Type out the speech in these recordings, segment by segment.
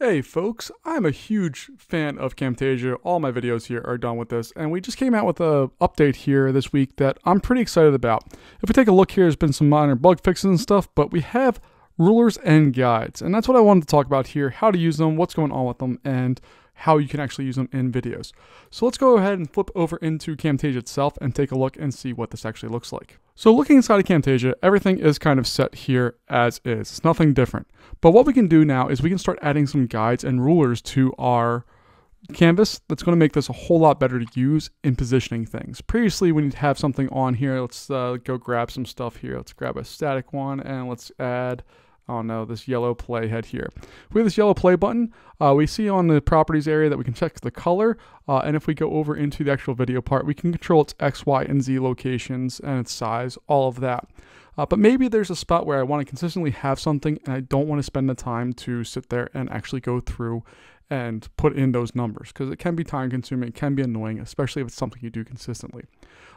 Hey folks, I'm a huge fan of Camtasia. All my videos here are done with this, and we just came out with a update here this week that I'm pretty excited about. If we take a look here, there's been some minor bug fixes and stuff, but we have rulers and guides, and that's what I wanted to talk about here, how to use them, what's going on with them, and how you can actually use them in videos. So let's go ahead and flip over into Camtasia itself and take a look and see what this actually looks like. So looking inside of Camtasia, everything is kind of set here as is. It's nothing different. But what we can do now is we can start adding some guides and rulers to our canvas that's going to make this a whole lot better to use in positioning things. Previously, we you'd have something on here, let's uh, go grab some stuff here. Let's grab a static one and let's add oh no, this yellow play head here. We have this yellow play button. Uh, we see on the properties area that we can check the color. Uh, and if we go over into the actual video part, we can control its X, Y, and Z locations and its size, all of that. Uh, but maybe there's a spot where I want to consistently have something and I don't want to spend the time to sit there and actually go through and put in those numbers because it can be time consuming, it can be annoying, especially if it's something you do consistently.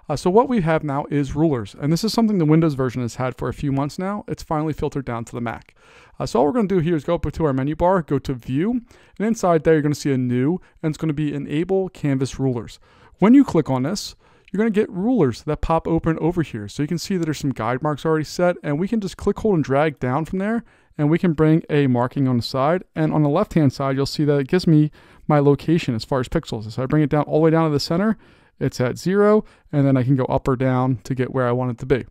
Uh, so what we have now is rulers, and this is something the Windows version has had for a few months now. It's finally filtered down to the Mac. Uh, so all we're going to do here is go up to our menu bar, go to View, and inside there you're going to see a new, and it's going to be Enable Canvas Rulers. When you click on this, you're going to get rulers that pop open over here. So you can see that there's some guide marks already set, and we can just click, hold, and drag down from there, and we can bring a marking on the side. And on the left-hand side, you'll see that it gives me my location as far as pixels. So I bring it down all the way down to the center, it's at zero, and then I can go up or down to get where I want it to be.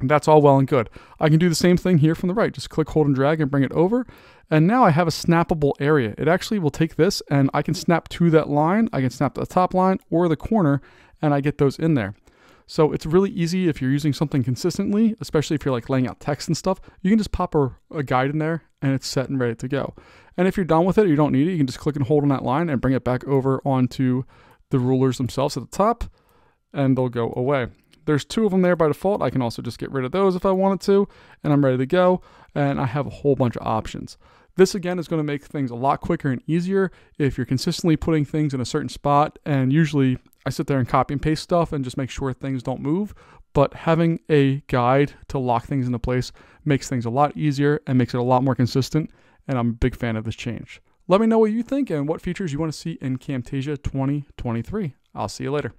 That's all well and good. I can do the same thing here from the right. Just click, hold, and drag and bring it over. And now I have a snappable area. It actually will take this and I can snap to that line. I can snap the top line or the corner and I get those in there. So it's really easy if you're using something consistently, especially if you're like laying out text and stuff. You can just pop a, a guide in there and it's set and ready to go. And if you're done with it, you don't need it, you can just click and hold on that line and bring it back over onto the rulers themselves at the top and they'll go away. There's two of them there by default. I can also just get rid of those if I wanted to, and I'm ready to go. And I have a whole bunch of options. This again is going to make things a lot quicker and easier if you're consistently putting things in a certain spot. And usually I sit there and copy and paste stuff and just make sure things don't move. But having a guide to lock things into place makes things a lot easier and makes it a lot more consistent. And I'm a big fan of this change. Let me know what you think and what features you want to see in Camtasia 2023. I'll see you later.